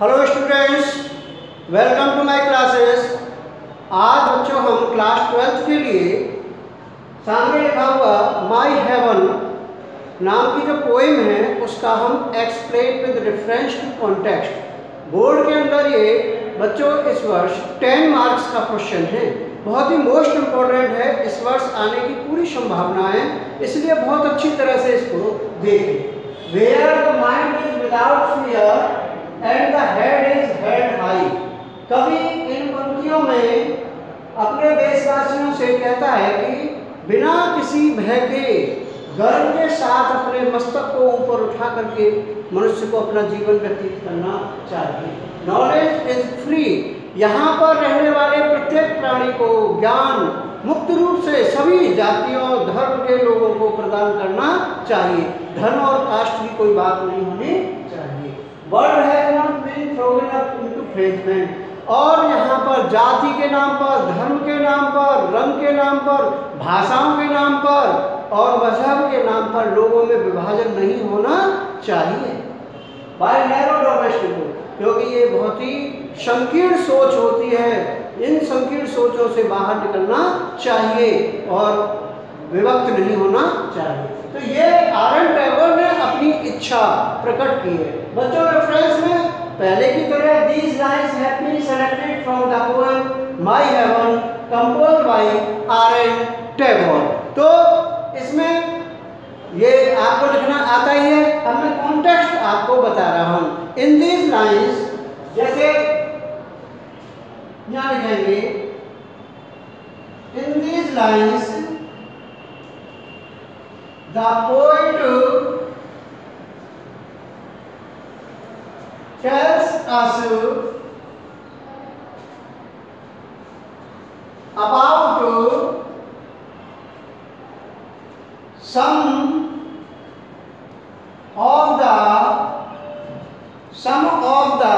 Hello students welcome to my classes आज बच्चों, हम क्लास ट्वेल्थ के लिए सामने लिखा हुआ माय हेवन नाम की जो पोइम है, उसका हम explain with reference to context board के अंदर ये बच्चों, इस वर्ष टेन मार्क्स का क्वेश्चन है। बहुत ही मोस्ट इम्पोर्टेंट है, इस वर्ष आने की पूरी संभावना है। इसलिए बहुत अच्छी तरह से इसको देखें। Where the mind is without fear and the head is head high कवि इन पंक्तियों में अपने देशवासियों से कहता है कि बिना किसी भय के गर्व के साथ अपने मस्तक को ऊपर उठा करके मनुष्य को अपना जीवन व्यतीत करना चाहिए। नॉलेज इज़ फ्री यहाँ पर रहने वाले प्रत्येक प्राणी को ज्ञान मुक्त रूप से सभी जातियों धर्म के लोगों को प्रदान करना चाहिए। धर्म और कास्ट की कोई बात नहीं होनी वर्ल्ड हैज़ नॉट बीन और यहाँ पर जाति के नाम पर, धर्म के नाम पर, रंग के नाम पर, भाषाओं के नाम पर और मज़हब के नाम पर लोगों में विभाजन नहीं होना चाहिए। बाय नैरो डोमेस्टिक क्योंकि ये बहुत ही संकीर्ण सोच होती है। इन संकीर्ण सोचों से बाहर निकलना चाहिए और विभक्त नहीं होना चाहिए। तो ये आर एन टैगोर ने अपनी इच्छा प्रकट की है। बच्चों रेफरेंस में पहले की तरह these lines have been selected from the poem my heaven compose by R N Tagore तो इसमें ये आपको लिखना आता ही है। अब मैं कॉन्टेक्स्ट आपको बता रहा हूँ। इन दीज लाइंस जैसे यहाँ लिखेंगे in these lines the poet tells us about some of the some of the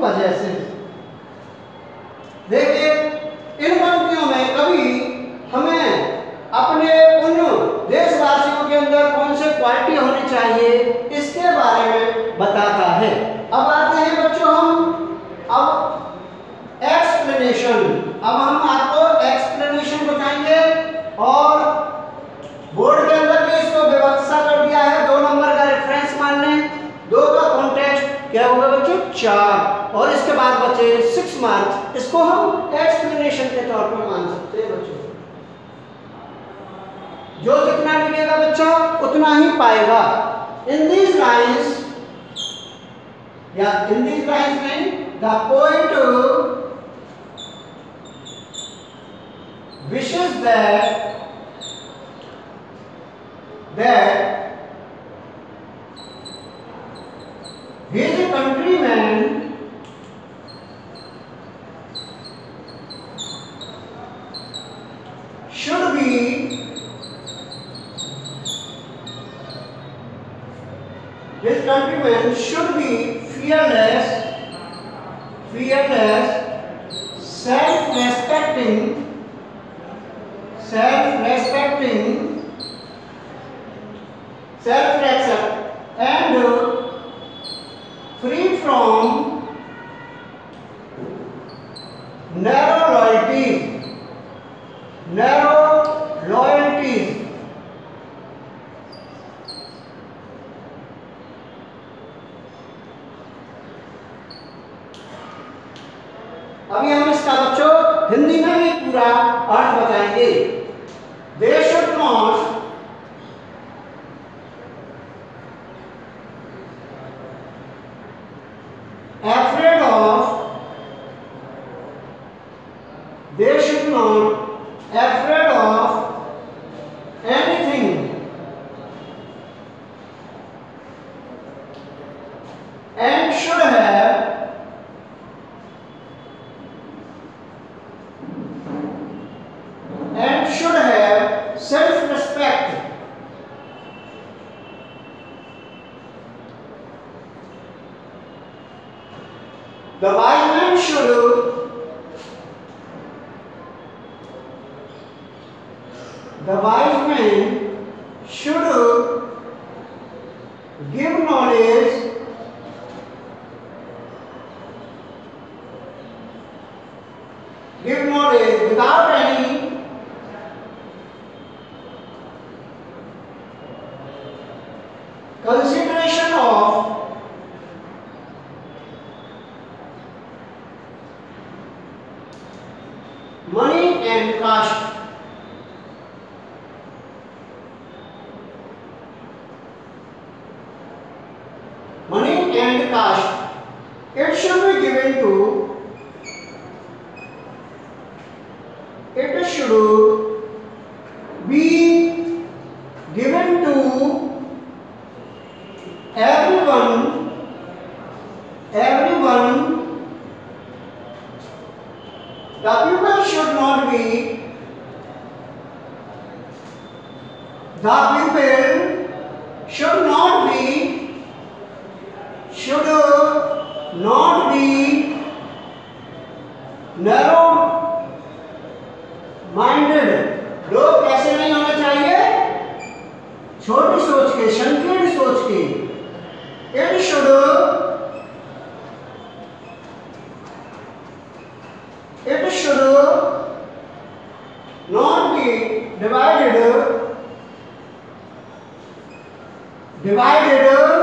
to possesses. देखिए, इन पंक्तियों में कभी हमें अपने उन देशवासियों के अंदर कौन से क्वालिटी होनी चाहिए, इसके बारे में बताता है। अब आते हैं बच्चों हम। अब एक्सप्लेनेशन अब हम आपको एक्सप्लेनेशन बताएँगे और बोर्ड के अंदर भी इसको व्यवस्था कर दिया है। दो नंबर का रेफरेंस मानने। दो का कॉन्टेक्स्ट क्या होगा बच्चों? चार। बचे सिक्स मार्क्स इसको हम एक्सप्लेनेशन के तौर पर मान सकते हैं बच्चों। जो जितना लिखेगा बच्चा, उतना ही पाएगा। इन दीज लाइंस या इन दीज लाइंस में the poet wishes that that fearless, self-respecting, self-respecting, self-accept, and free from narrow afraid of they should not afraid of anything. And should have The wise man should the wise man should give knowledge give knowledge without any It should be given to it should be given to everyone everyone. The people should not be the people should not be should not be narrow minded लोग कैसे नहीं होने चाहिए। छोटी सोच के, संकीर्ण सोच के it should it should not be divided divided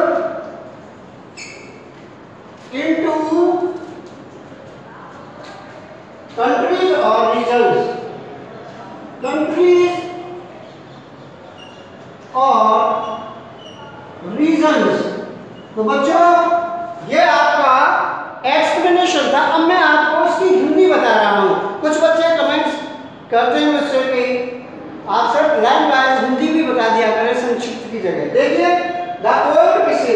regions तो बच्चों, ये आपका एक्सप्लेनेशन था। अब मैं आपको इसकी हिंदी बता रहा हूँ। कुछ बच्चे कमेंट्स करते हैं मुझसे कि आप सर लाइन वाइज हिंदी भी बता दिया करें संक्षिप्त की जगह। देखिए द पोएट किसे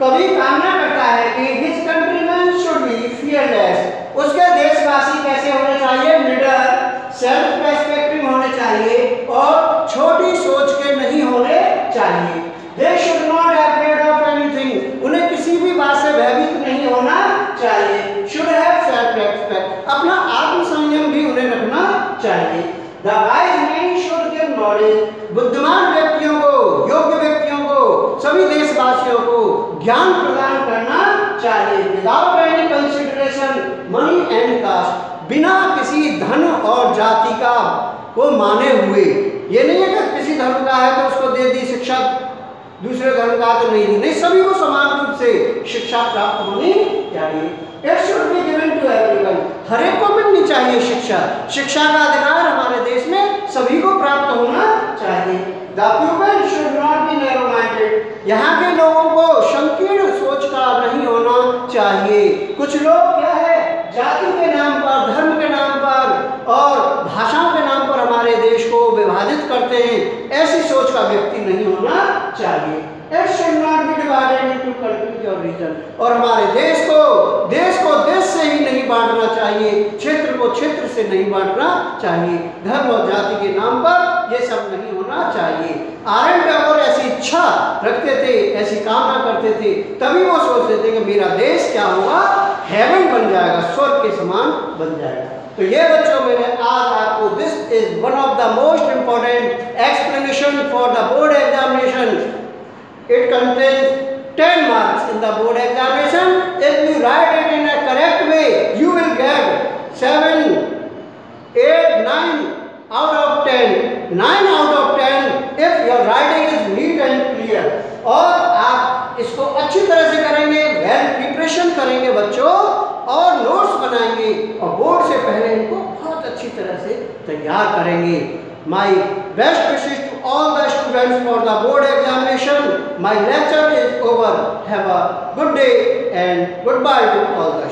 कवि कामना करता है कि his countryman should be fearless उसके देशवासी कैसे होने चाहिए? निडर सेल्फ रेस्पेक्टिंग होने चाहिए और छोटी सोच के नहीं होने चाहिए। They should not afraid of anything उन्हें किसी भी बात से भयभीत नहीं होना चाहिए। शुड हैव सेल्फ रेस्पेक्ट अपना आत्म भी उन्हें रखना चाहिए। The wise man should give knowledge बुद्धिमान व्यक्तियों को, योग्य व्यक्तियों को, सभी देशवासियों को ज्ञान प्रदान करना चाहिए। Without any consideration money and caste बिना किसी धन और जाति का को माने हुए। ये नहीं है कि किसी धर्म का है तो उसको दे दी शिक्षा दूसरे धर्म का तो नहीं नहीं, सभी को समान रूप से शिक्षा प्राप्त होनी चाहिए। It should be given to everyone हर एक को मिलनी चाहिए शिक्षा। शिक्षा का अधिकार हमारे देश में सभी को प्राप्त होना चाहिए। The people should not be narrow minded यहाँ के लोगों को संकीर्ण सोच का नहीं होना चाहिए। कुछ लोग क्या है, जाति के नाम पर, धर्म के नाम पर और भाषाओं के नाम पर हमारे देश को विभाजित करते हैं। ऐसी सोच का व्यक्ति नहीं होना चाहिए। or region. और हमारे देश को देश को देश से ही नहीं बांटना चाहिए, क्षेत्र को क्षेत्र से नहीं बांटना चाहिए। धर्म और जाति के नाम पर ये सब नहीं होना चाहिए। आर एन टैगोर ऐसी इच्छा रखते थे, ऐसी कामना करते थे, तभी वो सोचते थे कि मेरा देश क्या होगा? हेवन बन जाएगा, स्वर्ग के समान बन जाएगा। तो ये बच्चों मैंने आज आपको this is one of the most important explanation for the board examination it contains 10 marks in the board examination if you write it in a correct way you will get 7 8 9 out of 10 9 out of 10 if your writing is neat and clear और आप इसको अच्छी तरह से करेंगे well preparation करेंगे बच्चों की और बोर्ड से पहले इनको बहुत अच्छी तरह से तैयार करेंगे। My best wishes to all the students for the board examination my lecture is over have a good day and good bye to all the